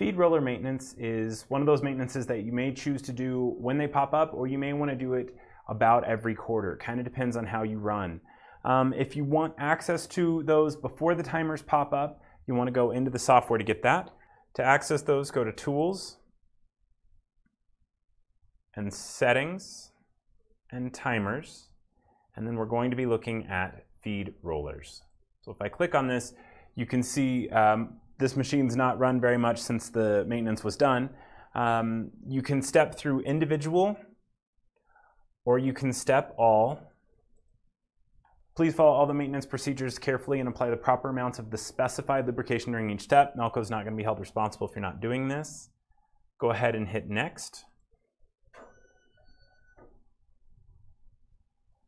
Feed roller maintenance is one of those maintenances that you may choose to do when they pop up, or you may want to do it about every quarter. Kind of depends on how you run. Um, if you want access to those before the timers pop up, you want to go into the software to get that. To access those, go to Tools and Settings and Timers. And then we're going to be looking at feed rollers. So if I click on this, you can see um, this machine's not run very much since the maintenance was done. Um, you can step through individual or you can step all. Please follow all the maintenance procedures carefully and apply the proper amounts of the specified lubrication during each step. Melco is not going to be held responsible if you're not doing this. Go ahead and hit next.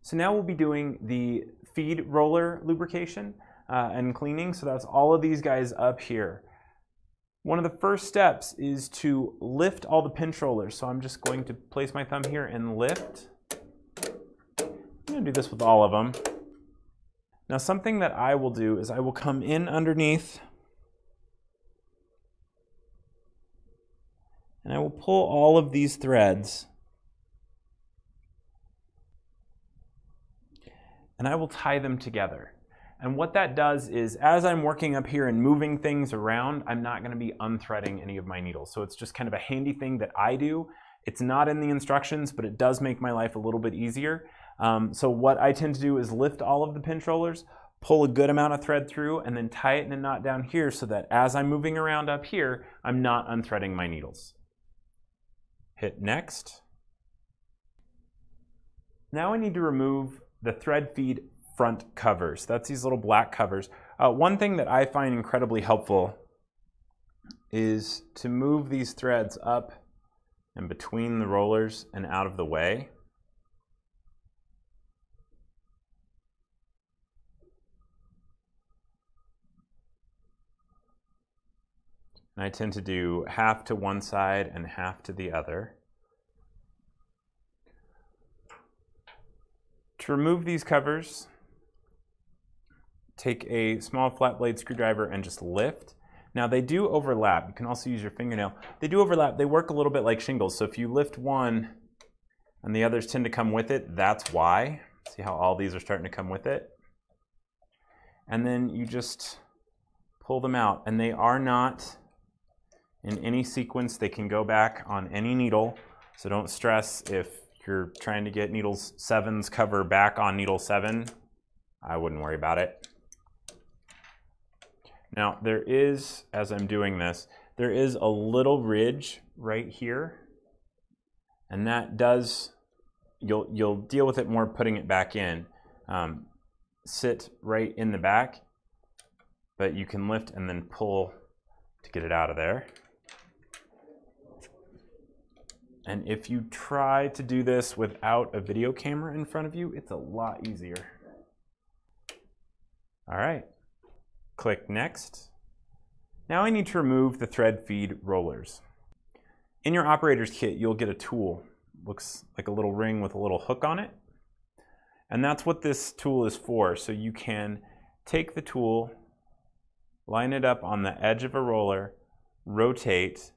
So now we'll be doing the feed roller lubrication uh, and cleaning. So that's all of these guys up here. One of the first steps is to lift all the pinch rollers. So I'm just going to place my thumb here and lift. I'm to do this with all of them. Now something that I will do is I will come in underneath and I will pull all of these threads and I will tie them together. And what that does is as I'm working up here and moving things around, I'm not gonna be unthreading any of my needles. So it's just kind of a handy thing that I do. It's not in the instructions, but it does make my life a little bit easier. Um, so what I tend to do is lift all of the pinch rollers, pull a good amount of thread through, and then tie it in a knot down here so that as I'm moving around up here, I'm not unthreading my needles. Hit next. Now I need to remove the thread feed front covers. That's these little black covers. Uh, one thing that I find incredibly helpful is to move these threads up and between the rollers and out of the way. And I tend to do half to one side and half to the other. To remove these covers, take a small flat blade screwdriver and just lift. Now they do overlap. You can also use your fingernail. They do overlap. They work a little bit like shingles. So if you lift one and the others tend to come with it, that's why. See how all these are starting to come with it? And then you just pull them out. And they are not in any sequence. They can go back on any needle. So don't stress if you're trying to get needles sevens cover back on needle seven, I wouldn't worry about it. Now there is, as I'm doing this, there is a little ridge right here. And that does, you'll, you'll deal with it more putting it back in. Um, sit right in the back, but you can lift and then pull to get it out of there. And if you try to do this without a video camera in front of you, it's a lot easier. All right, click next. Now I need to remove the thread feed rollers. In your operator's kit, you'll get a tool. Looks like a little ring with a little hook on it. And that's what this tool is for. So you can take the tool, line it up on the edge of a roller, rotate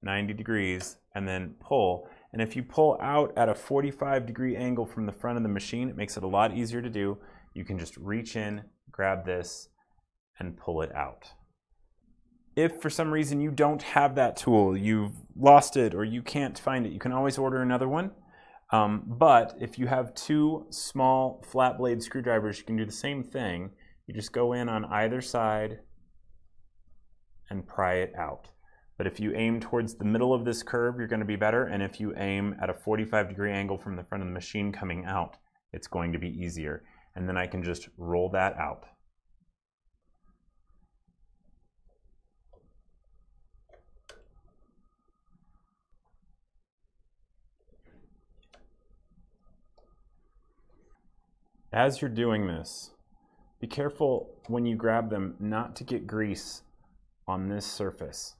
90 degrees, and then pull. And if you pull out at a 45 degree angle from the front of the machine, it makes it a lot easier to do. You can just reach in, grab this, and pull it out. If for some reason you don't have that tool, you've lost it or you can't find it, you can always order another one. Um, but if you have two small flat blade screwdrivers, you can do the same thing. You just go in on either side and pry it out. But if you aim towards the middle of this curve, you're going to be better. And if you aim at a 45 degree angle from the front of the machine coming out, it's going to be easier. And then I can just roll that out. As you're doing this, be careful when you grab them not to get grease on this surface.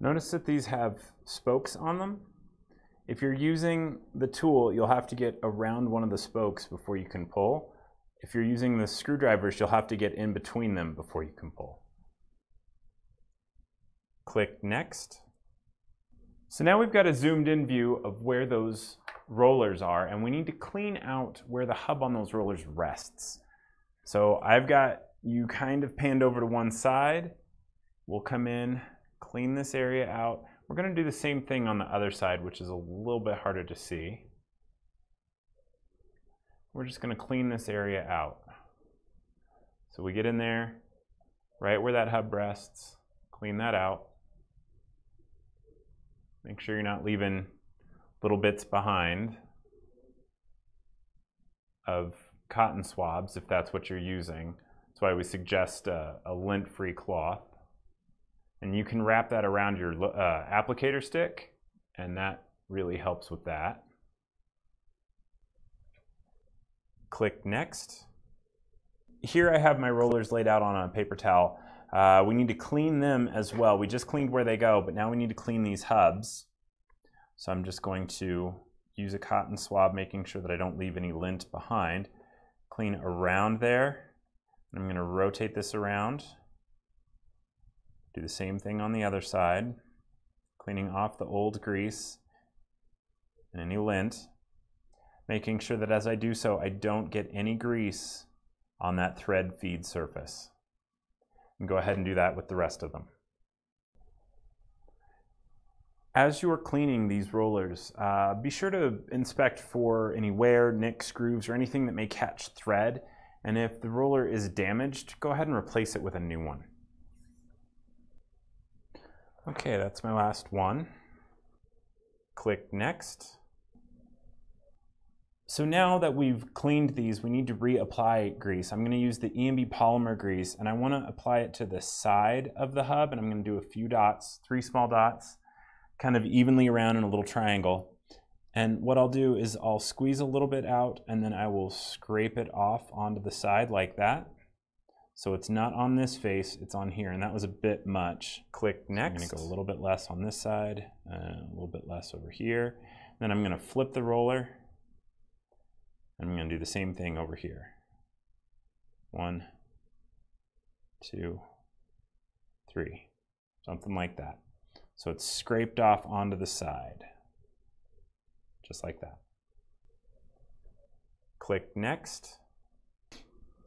Notice that these have spokes on them. If you're using the tool, you'll have to get around one of the spokes before you can pull. If you're using the screwdrivers, you'll have to get in between them before you can pull. Click Next. So now we've got a zoomed in view of where those rollers are, and we need to clean out where the hub on those rollers rests. So I've got you kind of panned over to one side. We'll come in, clean this area out. We're going to do the same thing on the other side, which is a little bit harder to see. We're just going to clean this area out. So we get in there, right where that hub rests, clean that out. Make sure you're not leaving little bits behind of cotton swabs if that's what you're using. That's why we suggest a, a lint-free cloth. And you can wrap that around your uh, applicator stick, and that really helps with that. Click Next. Here I have my rollers laid out on a paper towel. Uh, we need to clean them as well. We just cleaned where they go, but now we need to clean these hubs. So I'm just going to use a cotton swab, making sure that I don't leave any lint behind. Clean around there. I'm going to rotate this around. Do the same thing on the other side, cleaning off the old grease and any lint, making sure that as I do so, I don't get any grease on that thread feed surface. And go ahead and do that with the rest of them. As you are cleaning these rollers, uh, be sure to inspect for any wear, nicks, grooves, or anything that may catch thread. And if the roller is damaged, go ahead and replace it with a new one. Okay, that's my last one. Click Next. So now that we've cleaned these, we need to reapply grease. I'm going to use the EMB polymer grease, and I want to apply it to the side of the hub, and I'm going to do a few dots, three small dots, kind of evenly around in a little triangle. And what I'll do is I'll squeeze a little bit out, and then I will scrape it off onto the side like that. So it's not on this face, it's on here, and that was a bit much. Click next. I'm gonna go a little bit less on this side, uh, a little bit less over here. Then I'm gonna flip the roller, and I'm gonna do the same thing over here. One, two, three, something like that. So it's scraped off onto the side, just like that. Click next.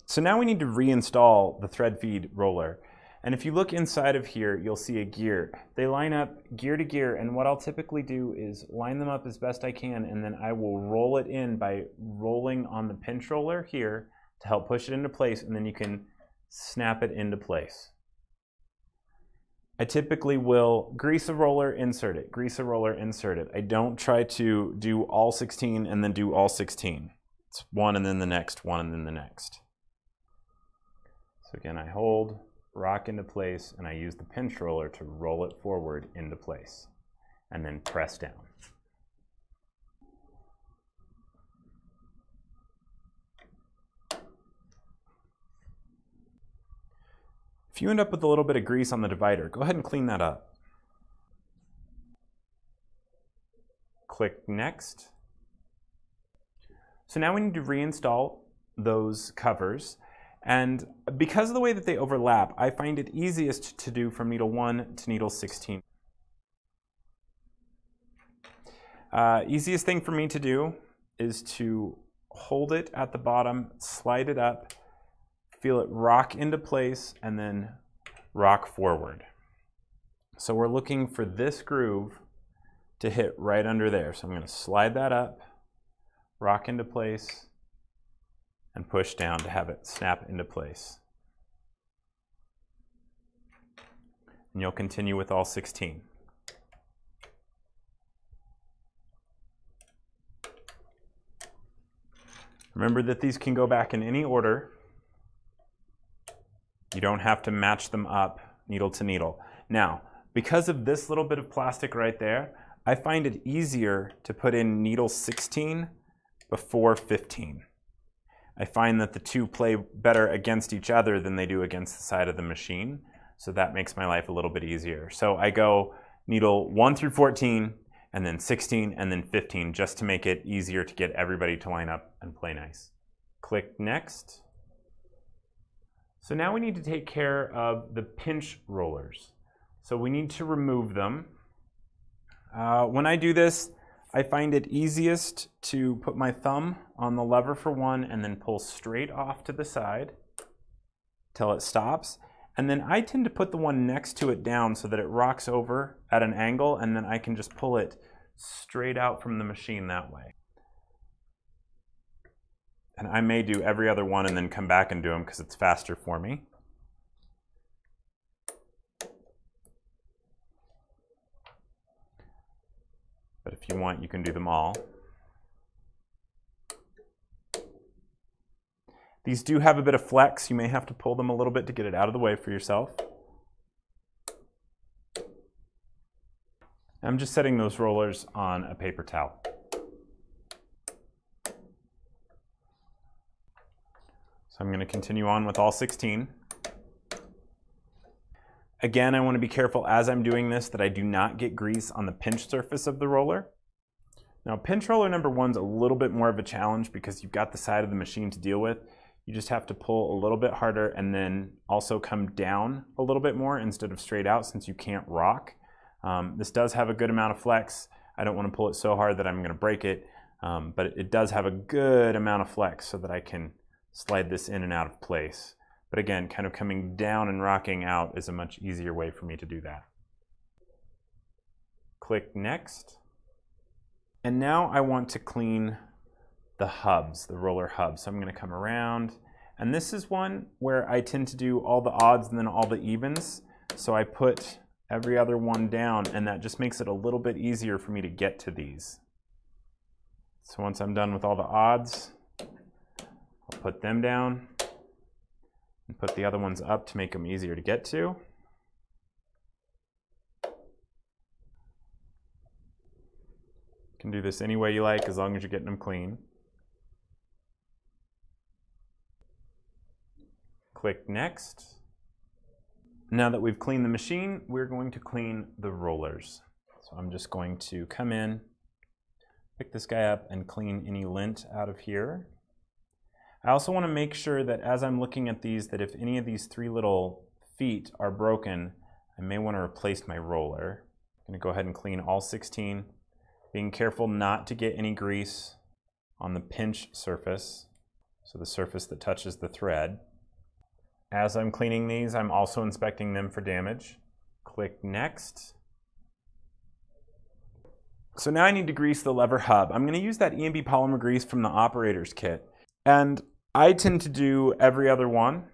So now we need to reinstall the thread feed roller. And if you look inside of here, you'll see a gear. They line up gear to gear, and what I'll typically do is line them up as best I can, and then I will roll it in by rolling on the pinch roller here to help push it into place, and then you can snap it into place. I typically will grease a roller, insert it, grease a roller, insert it. I don't try to do all 16 and then do all 16. It's one and then the next, one and then the next. So again, I hold, rock into place, and I use the pinch roller to roll it forward into place, and then press down. If you end up with a little bit of grease on the divider, go ahead and clean that up. Click Next. So now we need to reinstall those covers. And because of the way that they overlap, I find it easiest to do from needle 1 to needle 16. Uh, easiest thing for me to do is to hold it at the bottom, slide it up, feel it rock into place, and then rock forward. So we're looking for this groove to hit right under there. So I'm going to slide that up, rock into place, and push down to have it snap into place. And you'll continue with all 16. Remember that these can go back in any order. You don't have to match them up needle to needle. Now, because of this little bit of plastic right there, I find it easier to put in needle 16 before 15. I find that the two play better against each other than they do against the side of the machine. So that makes my life a little bit easier. So I go needle 1 through 14, and then 16, and then 15, just to make it easier to get everybody to line up and play nice. Click Next. So now we need to take care of the pinch rollers. So we need to remove them. Uh, when I do this, I find it easiest to put my thumb on the lever for one and then pull straight off to the side till it stops. And then I tend to put the one next to it down so that it rocks over at an angle and then I can just pull it straight out from the machine that way. And I may do every other one and then come back and do them because it's faster for me. But if you want, you can do them all. These do have a bit of flex. You may have to pull them a little bit to get it out of the way for yourself. I'm just setting those rollers on a paper towel. So I'm going to continue on with all 16. Again, I want to be careful as I'm doing this that I do not get grease on the pinch surface of the roller. Now pinch roller number one's a little bit more of a challenge because you've got the side of the machine to deal with. You just have to pull a little bit harder and then also come down a little bit more instead of straight out since you can't rock. Um, this does have a good amount of flex. I don't want to pull it so hard that I'm going to break it, um, but it does have a good amount of flex so that I can slide this in and out of place. But again, kind of coming down and rocking out is a much easier way for me to do that. Click Next. And now I want to clean the hubs, the roller hubs. So I'm going to come around. And this is one where I tend to do all the odds and then all the evens. So I put every other one down and that just makes it a little bit easier for me to get to these. So once I'm done with all the odds, I'll put them down and put the other ones up to make them easier to get to. You can do this any way you like as long as you're getting them clean. Click Next. Now that we've cleaned the machine, we're going to clean the rollers. So I'm just going to come in, pick this guy up and clean any lint out of here. I also want to make sure that as I'm looking at these, that if any of these three little feet are broken, I may want to replace my roller. I'm going to go ahead and clean all 16, being careful not to get any grease on the pinch surface, so the surface that touches the thread. As I'm cleaning these, I'm also inspecting them for damage. Click Next. So now I need to grease the lever hub. I'm going to use that EMB polymer grease from the operator's kit. And I tend to do every other one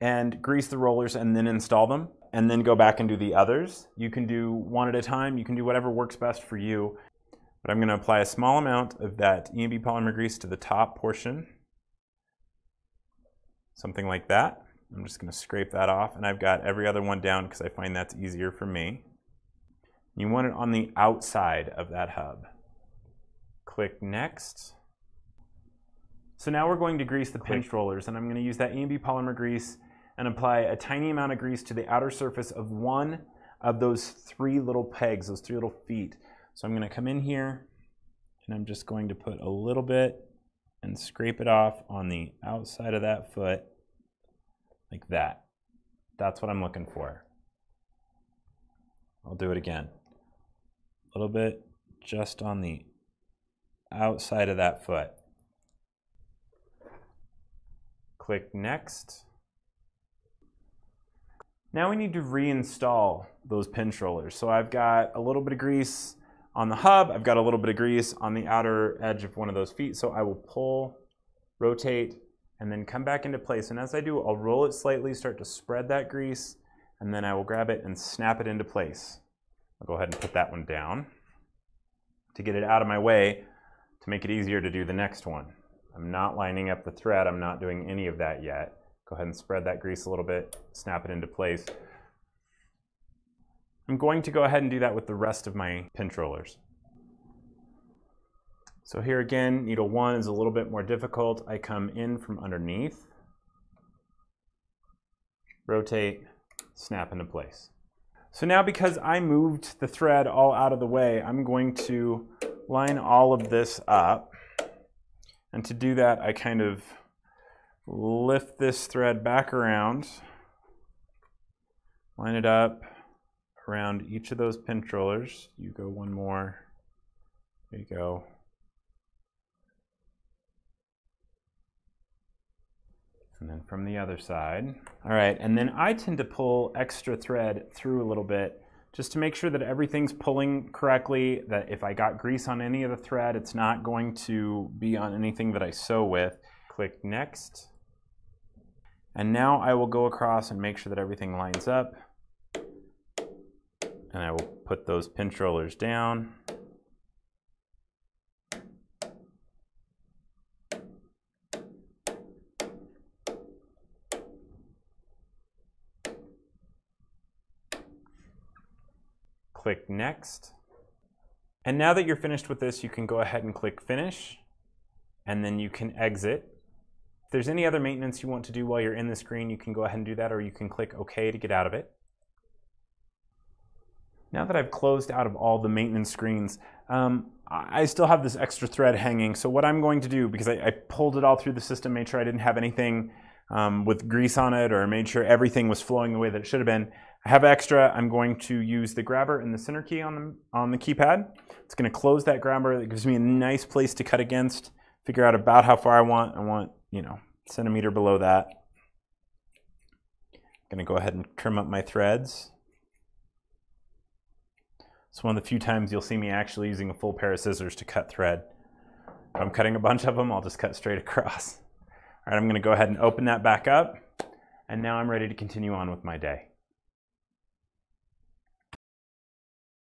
and grease the rollers and then install them and then go back and do the others. You can do one at a time. You can do whatever works best for you. But I'm going to apply a small amount of that EMB polymer grease to the top portion. Something like that. I'm just going to scrape that off and I've got every other one down because I find that's easier for me. You want it on the outside of that hub. Click Next. So now we're going to grease the pinch rollers and I'm going to use that EMB polymer grease and apply a tiny amount of grease to the outer surface of one of those three little pegs, those three little feet. So I'm going to come in here and I'm just going to put a little bit and scrape it off on the outside of that foot like that. That's what I'm looking for. I'll do it again. A little bit just on the outside of that foot. Click Next. Now we need to reinstall those pin rollers. So I've got a little bit of grease on the hub. I've got a little bit of grease on the outer edge of one of those feet. So I will pull, rotate, and then come back into place. And as I do, I'll roll it slightly, start to spread that grease, and then I will grab it and snap it into place. I'll go ahead and put that one down to get it out of my way to make it easier to do the next one. I'm not lining up the thread, I'm not doing any of that yet. Go ahead and spread that grease a little bit, snap it into place. I'm going to go ahead and do that with the rest of my pinch rollers. So here again, needle one is a little bit more difficult. I come in from underneath, rotate, snap into place. So now because I moved the thread all out of the way, I'm going to line all of this up. And to do that, I kind of lift this thread back around, line it up around each of those pin rollers. You go one more, there you go. And then from the other side. All right, and then I tend to pull extra thread through a little bit just to make sure that everything's pulling correctly, that if I got grease on any of the thread, it's not going to be on anything that I sew with. Click Next. And now I will go across and make sure that everything lines up. And I will put those pinch rollers down. Click Next. And now that you're finished with this, you can go ahead and click Finish, and then you can exit. If there's any other maintenance you want to do while you're in the screen, you can go ahead and do that, or you can click OK to get out of it. Now that I've closed out of all the maintenance screens, um, I still have this extra thread hanging. So what I'm going to do, because I, I pulled it all through the system, made sure I didn't have anything um, with grease on it, or made sure everything was flowing the way that it should have been, I have extra, I'm going to use the grabber and the center key on the, on the keypad. It's gonna close that grabber. It gives me a nice place to cut against, figure out about how far I want. I want, you know, centimeter below that. I'm gonna go ahead and trim up my threads. It's one of the few times you'll see me actually using a full pair of scissors to cut thread. If I'm cutting a bunch of them, I'll just cut straight across. I'm gonna go ahead and open that back up, and now I'm ready to continue on with my day.